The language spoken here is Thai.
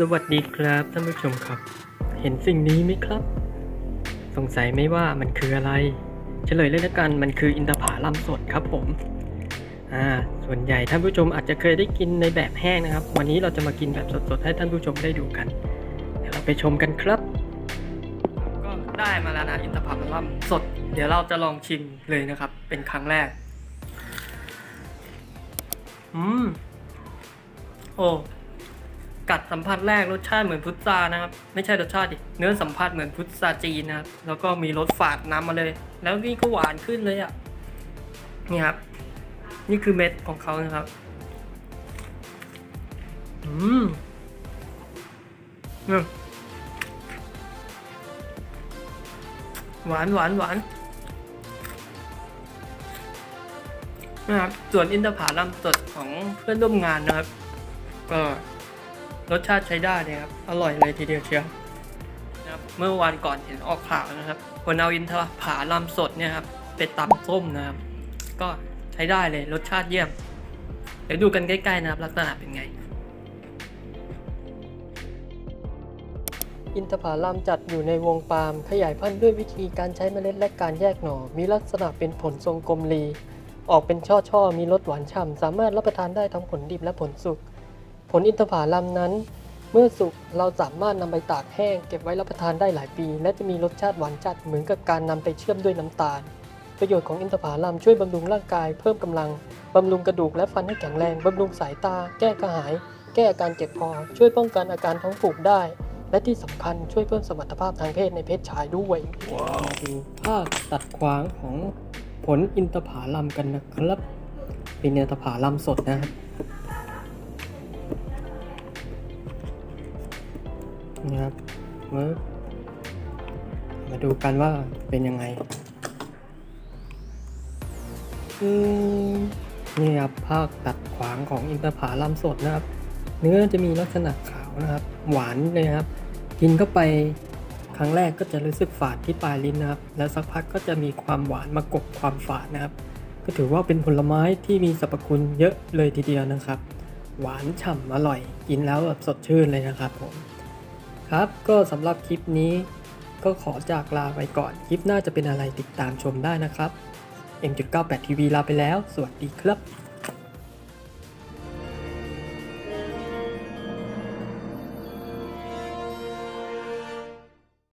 สวัสดีครับท่านผู้ชมครับ เห็นสิ่งนี้ไหมครับ สงสัยไหมว่ามันคืออะไร เฉลยเลยละกันมันคืออินทผลัมสดครับผมอ่าส่วนใหญ่ท่านผู้ชมอาจจะเคยได้กินในแบบแห้งนะครับ วันนี้เราจะมากินแบบสดๆให้ท่านผู้ชมได้ดูกัน เดี๋ยวเราไปชมกันครับ ก็ได้มาแล้วนะอินทผลัมสด เดี๋ยวเราจะลองชิมเลยนะครับ เป็นครั้งแรก อืมโอ้ กัดสัมผัสแรกรสชาติเหมือนพุทรานะครับ ไม่ใช่รสชาติดิเนื้อสัมผัสเหมือนพุทราจีนนะครับแล้วก็มีรสฝาดน้ำมาเลย แล้วนี่ก็หวานขึ้นเลยอะนี่ครับ นี่คือเม็ดของเขานะครับอืมเนี่หวานหวานหวานนะครับส่วนอินทผลัมสดของเพื่อนร่วมงานนะครับ ก็ รสชาติใช้ได้เลยครับ อร่อยเลยทีเดียวเชียวนะครับเมื่อวันก่อนเห็นออกข่าวนะครับคนเอาอินทผลัมสดเนี่ยครับไปตำส้มนะครับ ก็ใช้ได้เลยรสชาติเยี่ยม เดี๋ยวดูกันใกล้ๆนะครับ ลักษณะเป็นไง อินทผลัมจัดอยู่ในวงปาล์มขยายพันธุ์ด้วยวิธีการใช้เมล็ดและการแยกหน่อ มีลักษณะเป็นผลทรงกลมรี ออกเป็นช่อๆ มีรสหวานฉ่ำ สามารถรับประทานได้ทั้งผลดิบและผลสุก ลอินทผลัมนั้น เมื่อสุกเราสามารถนำไปตากแห้งเก็บไว้รับประทานได้หลายปี และจะมีรสชาติหวานจัดเหมือนกับการนำไปเชื่อมด้วยน้ำตาล ประโยชน์ของอินทผลัมช่วยบำรุงร่างกายเพิ่มกำลังบำรุงกระดูกและฟันให้แข็งแรงบำรุงสายตา แก้กระหาย แก้อาการเจ็บคอช่วยป้องกันอาการท้องผูกได้ และที่สำคัญช่วยเพิ่มสมรรถภาพทางเพศในเพศชายด้วยว้าวดูภาพตัดขวางของผลอินทผลัมกันนะครับ เป็นอินทผลัมสดนะครับ นี่ครับเมื่อมาดูกันว่าเป็นยังไงนี่ครับภาคตัดขวางของอินทผลัมสดนะครับ เนื้อจะมีลักษณะขาวนะครับ หวานเลยครับ กินเข้าไปครั้งแรกก็จะรู้สึกฝาดที่ปลายลิ้นนะครับ แล้วสักพักก็จะมีความหวานมากบความฝาดนะครับ ก็ถือว่าเป็นผลไม้ที่มีสรรพคุณเยอะเลยทีเดียวนะครับ หวานฉ่ำอร่อย กินแล้วแบบสดชื่นเลยนะครับผม ครับก็สำหรับคลิปนี้ก็ขอจากลาไปก่อน คลิปหน้าจะเป็นอะไรติดตามชมได้นะครับ M.98 TV ลาไปแล้ว สวัสดีครับ